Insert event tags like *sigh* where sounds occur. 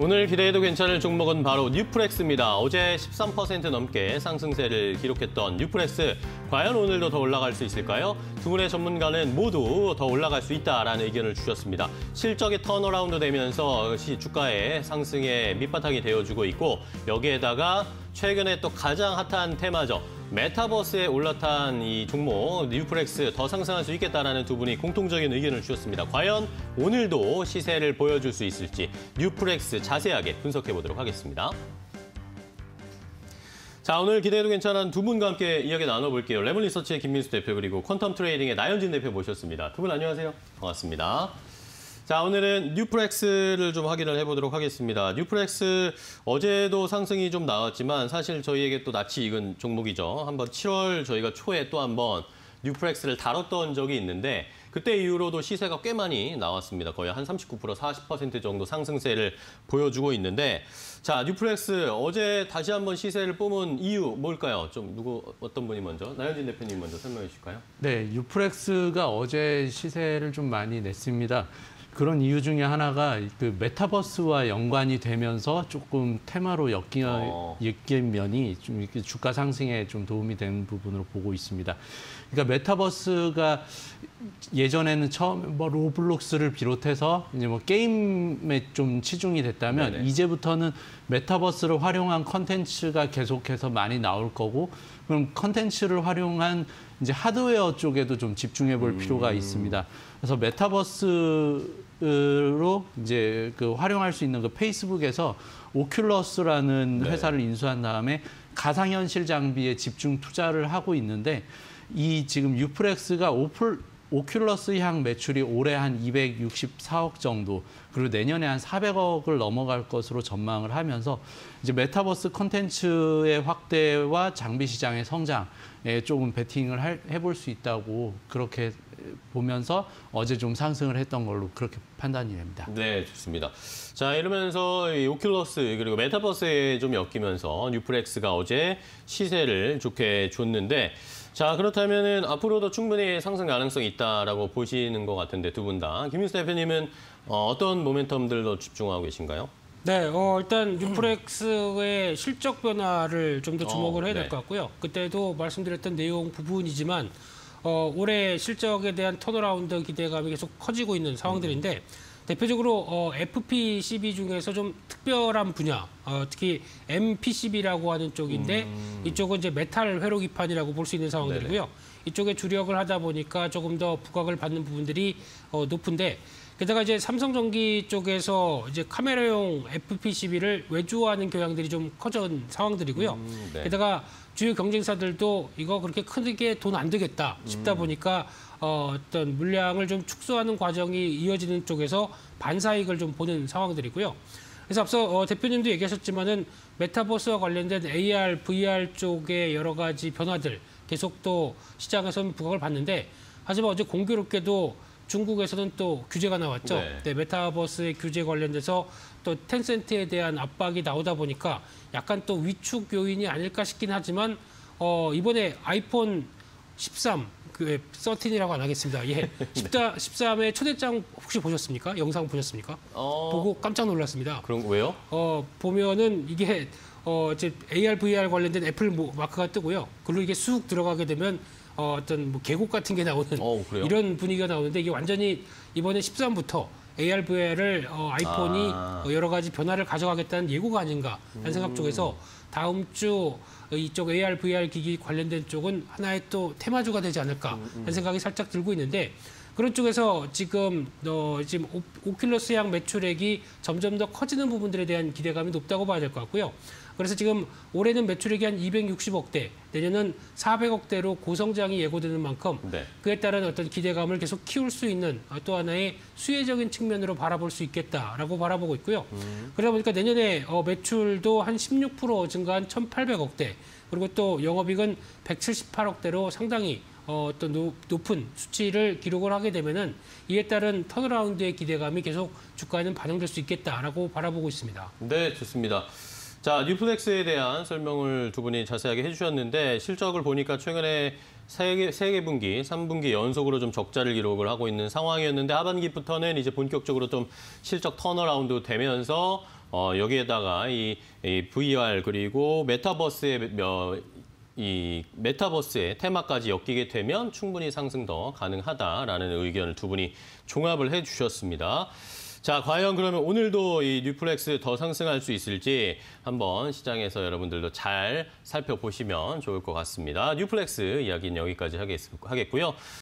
오늘 기대해도 괜찮을 종목은 바로 뉴프렉스입니다. 어제 13% 넘게 상승세를 기록했던 뉴프렉스. 과연 오늘도 더 올라갈 수 있을까요? 두 분의 전문가는 모두 더 올라갈 수 있다라는 의견을 주셨습니다. 실적이 턴어라운드 되면서 주가의 상승에 밑바탕이 되어주고 있고 여기에다가 최근에 또 가장 핫한 테마죠. 메타버스에 올라탄 이 종목 뉴프렉스 더 상승할 수 있겠다라는 두 분이 공통적인 의견을 주셨습니다. 과연 오늘도 시세를 보여줄 수 있을지 뉴프렉스 자세하게 분석해 보도록 하겠습니다. 자 오늘 기대해도 괜찮은 두 분과 함께 이야기 나눠볼게요. 레몬 리서치의 김민수 대표 그리고 퀀텀 트레이딩의 나현진 대표 모셨습니다. 두 분 안녕하세요. 반갑습니다. 자, 오늘은 뉴프렉스를 좀 확인을 해보도록 하겠습니다. 뉴프렉스 어제도 상승이 좀 나왔지만 사실 저희에게 또 낯이 익은 종목이죠. 한번 7월 저희가 초에 또 한번 뉴프렉스를 다뤘던 적이 있는데 그때 이후로도 시세가 꽤 많이 나왔습니다. 거의 한 39%, 40% 정도 상승세를 보여주고 있는데 자, 뉴프렉스 어제 다시 한번 시세를 뿜은 이유 뭘까요? 좀 누구 어떤 분이 먼저 나현진 대표님 먼저 설명해 주실까요? 네, 뉴프렉스가 어제 시세를 좀 많이 냈습니다. 그런 이유 중에 하나가 그 메타버스와 연관이 되면서 조금 테마로 엮인, 어. 엮인 면이 좀 이렇게 주가 상승에 좀 도움이 되는 부분으로 보고 있습니다. 그러니까 메타버스가 예전에는 처음 뭐 로블록스를 비롯해서 이제 뭐 게임에 좀 치중이 됐다면 네네. 이제부터는 메타버스를 활용한 컨텐츠가 계속해서 많이 나올 거고 그럼 컨텐츠를 활용한 이제 하드웨어 쪽에도 좀 집중해 볼 음. 필요가 있습니다. 그래서 메타버스 로 이제 그 활용할 수 있는 그 페이스북에서 오큘러스라는 네. 회사를 인수한 다음에 가상현실 장비에 집중 투자를 하고 있는데 이 지금 유프렉스가 오플 오큘러스 향 매출이 올해 한 264억 정도 그리고 내년에 한 400억을 넘어갈 것으로 전망을 하면서 이제 메타버스 콘텐츠의 확대와 장비 시장의 성장에 조금 베팅을 해볼 수 있다고 그렇게 보면서 어제 좀 상승을 했던 걸로 그렇게 판단이 됩니다. 네, 좋습니다. 자, 이러면서 이 오큘러스 그리고 메타버스에 좀 엮이면서 뉴프렉스가 어제 시세를 좋게 줬는데 자, 그렇다면은 앞으로도 충분히 상승 가능성이 있다라고 보시는 것 같은데 두 분 다. 김민수 대표님은 어떤 모멘텀들로 집중하고 계신가요? 네, 어, 일단 뉴프렉스의 실적 변화를 좀 더 주목을 어, 해야 될것 네. 같고요. 그때도 말씀드렸던 내용 부분이지만 어, 올해 실적에 대한 턴어라운드 기대감이 계속 커지고 있는 상황들인데 음. 대표적으로 어, FPCB 중에서 좀 특별한 분야, 어, 특히 MPCB라고 하는 쪽인데 음. 이쪽은 이제 메탈 회로기판이라고 볼 수 있는 상황들이고요. 네네. 이쪽에 주력을 하다 보니까 조금 더 부각을 받는 부분들이 어, 높은데 게다가 이제 삼성전기 쪽에서 이제 카메라용 FPCB를 외주화하는 경향들이 좀 커진 상황들이고요. 음, 네. 게다가 주요 경쟁사들도 이거 그렇게 크게 돈 안 되겠다 싶다 음. 보니까 어, 어떤 물량을 좀 축소하는 과정이 이어지는 쪽에서 반사익을 좀 보는 상황들이고요. 그래서 앞서 어, 대표님도 얘기하셨지만은 메타버스와 관련된 AR, VR 쪽의 여러 가지 변화들 계속 또 시장에서는 부각을 받는데 하지만 어제 공교롭게도 중국에서는 또 규제가 나왔죠. 네. 네, 메타버스의 규제 관련돼서 또 텐센트에 대한 압박이 나오다 보니까 약간 또 위축 요인이 아닐까 싶긴 하지만 어, 이번에 아이폰 13, 그 13이라고 안 하겠습니다. 예. *laughs* 14, 13의 초대장 혹시 보셨습니까? 영상 보셨습니까? 어... 보고 깜짝 놀랐습니다. 그럼 왜요? 어, 보면은 이게 어, 이제 AR, VR 관련된 애플 마크가 뜨고요. 그리고 이게 쑥 들어가게 되면 어, 어떤 뭐 계곡 같은 게 나오는 어, 이런 분위기가 나오는데 이게 완전히 이번에 13부터 AR, VR을 어, 아이폰이 아. 어, 여러 가지 변화를 가져가겠다는 예고가 아닌가 하는 음. 생각 쪽에서 다음 주 이쪽 AR, VR 기기 관련된 쪽은 하나의 또 테마주가 되지 않을까 음, 음. 하는 생각이 살짝 들고 있는데 그런 쪽에서 지금 어, 지금 오, 오큘러스 양 매출액이 점점 더 커지는 부분들에 대한 기대감이 높다고 봐야 될 것 같고요. 그래서 지금 올해는 매출액이 한 260억대, 내년은 400억대로 고성장이 예고되는 만큼 네. 그에 따른 어떤 기대감을 계속 키울 수 있는 또 하나의 수혜적인 측면으로 바라볼 수 있겠다라고 바라보고 있고요. 음. 그러다 보니까 내년에 어, 매출도 한 16% 증가한 1,800억대, 그리고 또 영업이익은 178억대로 상당히 어, 어떤 높은 수치를 기록을 하게 되면은 이에 따른 턴어라운드의 기대감이 계속 주가에는 반영될 수 있겠다라고 바라보고 있습니다. 네, 좋습니다. 자, 뉴프렉스에 대한 설명을 두 분이 자세하게 해주셨는데 실적을 보니까 최근에 세개 분기, 3분기 연속으로 좀 적자를 기록을 하고 있는 상황이었는데 하반기부터는 이제 본격적으로 좀 실적 턴어라운드 되면서 어, 여기에다가 이, 이 VR 그리고 메타버스의 몇 이 메타버스의 테마까지 엮이게 되면 충분히 상승 더 가능하다라는 의견을 두 분이 종합을 해주셨습니다. 자, 과연 그러면 오늘도 이 뉴프렉스 더 상승할 수 있을지 한번 시장에서 여러분들도 잘 살펴보시면 좋을 것 같습니다. 뉴프렉스 이야기는 여기까지 하겠, 하겠고요.